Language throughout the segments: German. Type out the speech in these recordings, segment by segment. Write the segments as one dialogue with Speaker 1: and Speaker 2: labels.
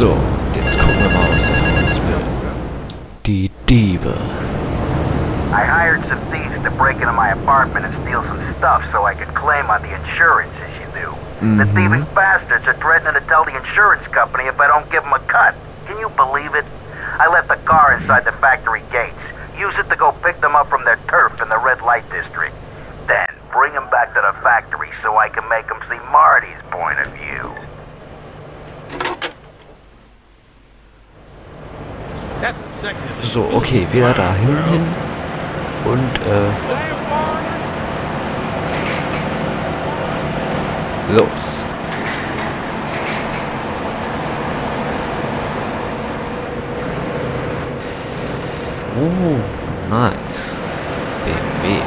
Speaker 1: So, jetzt gucken wir mal, was der von uns will. Die Diebe.
Speaker 2: I hired some thieves to break into my apartment and steal some stuff so I could claim on the insurance, as you do. The
Speaker 1: Mhm.
Speaker 2: thieving bastards are threatening to tell the insurance company if I don't give them a cut. Can you believe it? I left the car inside the factory gates. Use it to go pick them up from their turf in the red light district. So,
Speaker 1: okay, wieder dahin hin. Und, äh, los. Oh, nice. BMW.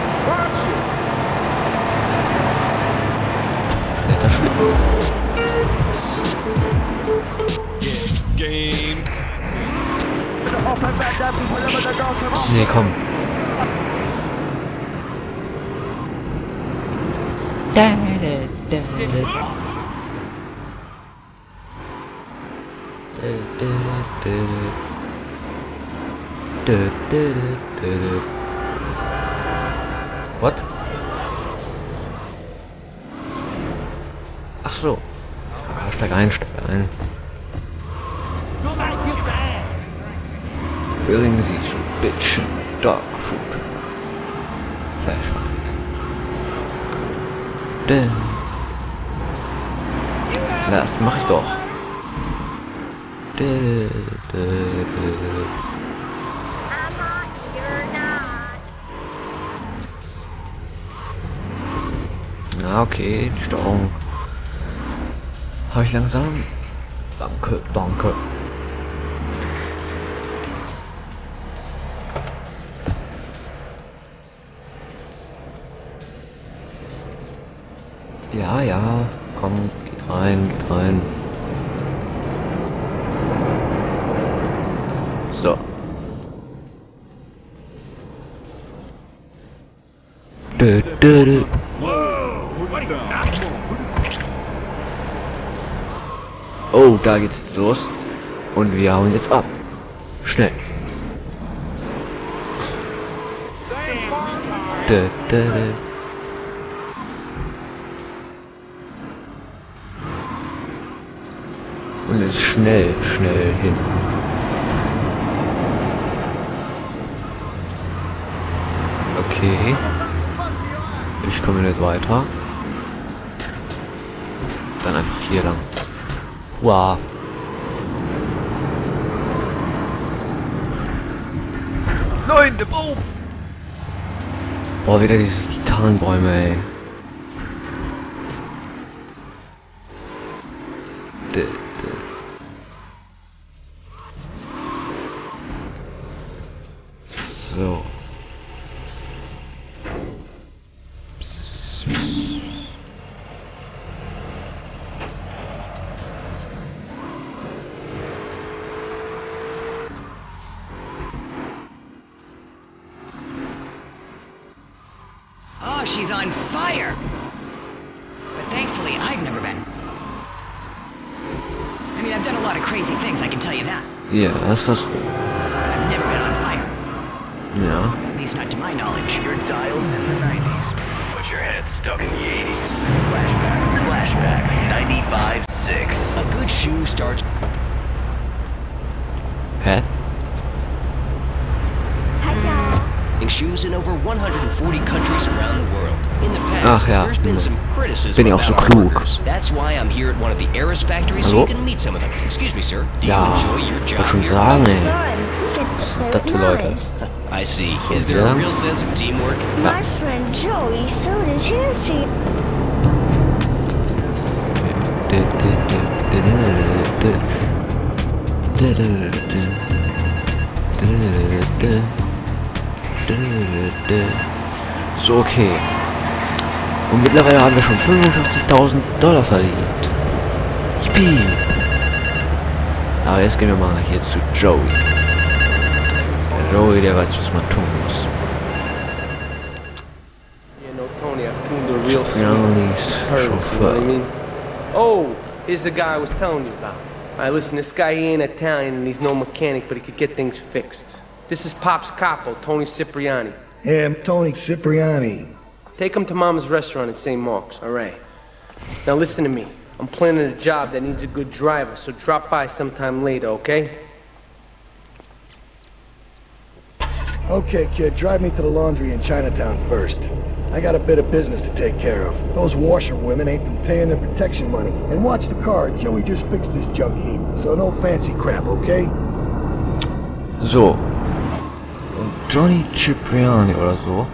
Speaker 1: Netter Schlitten.
Speaker 3: Game.
Speaker 1: Nee, komm. What? Ach so. Ah, steig ein, steig ein. Bring these bitch dog food. Flashlight. Denn. Na, das mach ich doch.
Speaker 4: Hot, you're not.
Speaker 1: Na, okay, die Steuerung. Habe ich langsam. Danke, danke. Ja, ja, komm, geht rein, geht rein. So. Dö, dö, dö. Oh, da geht's jetzt los. Und wir hauen jetzt ab. Schnell. Dö, dö, dö. Und jetzt schnell, schnell hin. Okay. Ich komme nicht weiter. Dann einfach hier lang. Wow. Nein, der Baum! Oh, wieder diese Titanbäume, ey. D -d so.
Speaker 5: Oh, she's on fire! But thankfully, I've never been. I mean, I've done a lot of crazy things, I can tell you that.
Speaker 1: Ja, ist das.
Speaker 5: I've never been on fire.
Speaker 1: Ja.
Speaker 5: At least not to my knowledge.
Speaker 2: Your dial's in the 90s, but your head's stuck in the 80s. Flashback, flashback, 95.6.
Speaker 5: A good shoe starts.
Speaker 1: Hä?
Speaker 5: Making shoes in over 140 countries around the world. In the past,
Speaker 1: Ach ja,
Speaker 5: there's been some criticism
Speaker 1: Bin ich auch
Speaker 5: about
Speaker 1: so klug.
Speaker 5: That's why I'm here at one of the Eris factories so you can meet some of them. Excuse me, sir. Do
Speaker 1: Ja,
Speaker 5: you enjoy your job
Speaker 1: schon
Speaker 5: here?
Speaker 1: sagen, ey.
Speaker 4: Fun. Get to
Speaker 1: Was sind das
Speaker 4: with
Speaker 1: für Leute?
Speaker 4: knives.
Speaker 5: I see. Is there a real sense of teamwork?
Speaker 4: My friend Joey sewed his hands to
Speaker 1: So, okay. Und mittlerweile haben wir schon 55.000 Dollar verdient. Yippie. Aber jetzt gehen wir mal hier zu Joey. Der Joey, der weiß, was man tun muss.
Speaker 6: I
Speaker 1: chauffeur.
Speaker 6: Oh, here's the guy I was telling you about. Alright, listen, this guy he ain't Italian and he's no mechanic, but he could get things fixed. This is Pop's capo, Tony Cipriani.
Speaker 7: Hey, I'm Tony Cipriani.
Speaker 6: Take him to Mama's restaurant at St. Mark's, alright? Now listen to me. I'm planning a job that needs a good driver, so drop by sometime later, okay?
Speaker 7: Okay, kid, drive me to the laundry in Chinatown first. I got a bit of business to take care of. Those washerwomen ain't been paying their protection money. And watch the car, Joey just fixed this junk heap. So no fancy crap, okay?
Speaker 1: So. Johnny Cipriani oder so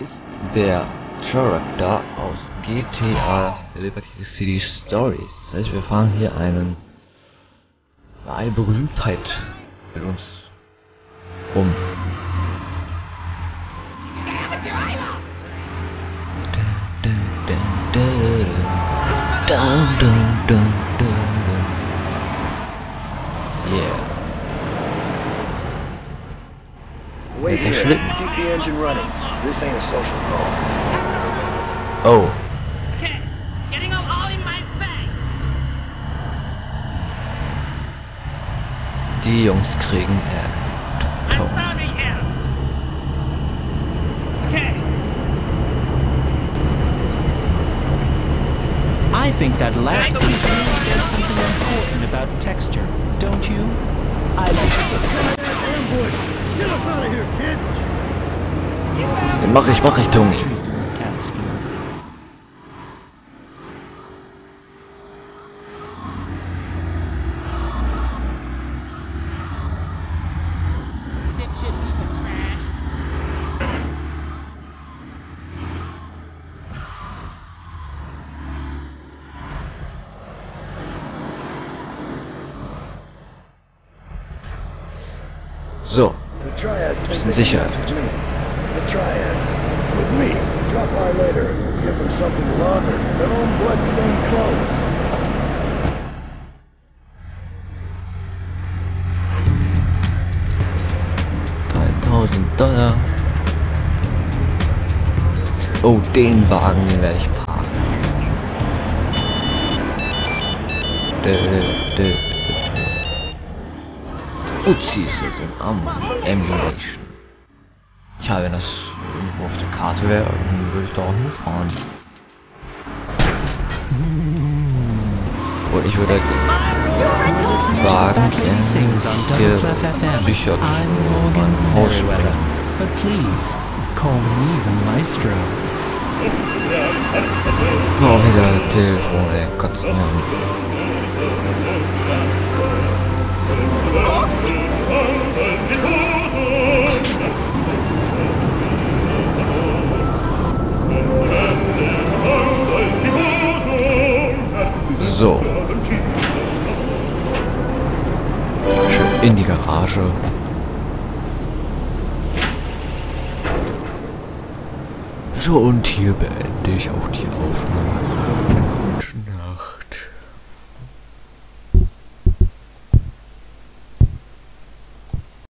Speaker 1: ist der Charakter aus GTA Liberty City Stories. Das heißt, wir fahren hier einen eine Berühmtheit mit uns rum. Yeah.
Speaker 7: Wait
Speaker 1: Hey,
Speaker 7: here. Keep the engine running. This ain't a social call.
Speaker 1: Oh,
Speaker 3: Okay, getting them all in my bag.
Speaker 1: die Jungs kriegen äh,
Speaker 3: I'm
Speaker 1: Erdton.
Speaker 3: here. Okay,
Speaker 8: I think that last piece says something important about texture, don't you? I like
Speaker 1: Mach ich, mach ich, Tony. So, Bisschen
Speaker 7: can
Speaker 1: sicher. Dreitausend Dollar. Oh, den Wagen, den werde ich parken. Dö, dö, dö, dö. Uzi ist jetzt im Am Emulation. Tja, wenn das irgendwo auf der Karte wäre, dann würde ich da auch hinfahren. Und ich würde halt Wagen hier sicher meinem Haus
Speaker 8: Merriweather.
Speaker 1: bringen.
Speaker 8: But please, call me the maestro.
Speaker 1: Oh, wieder Telefon, ey, kotzt Tasche. So und hier beende ich auch die Aufnahme.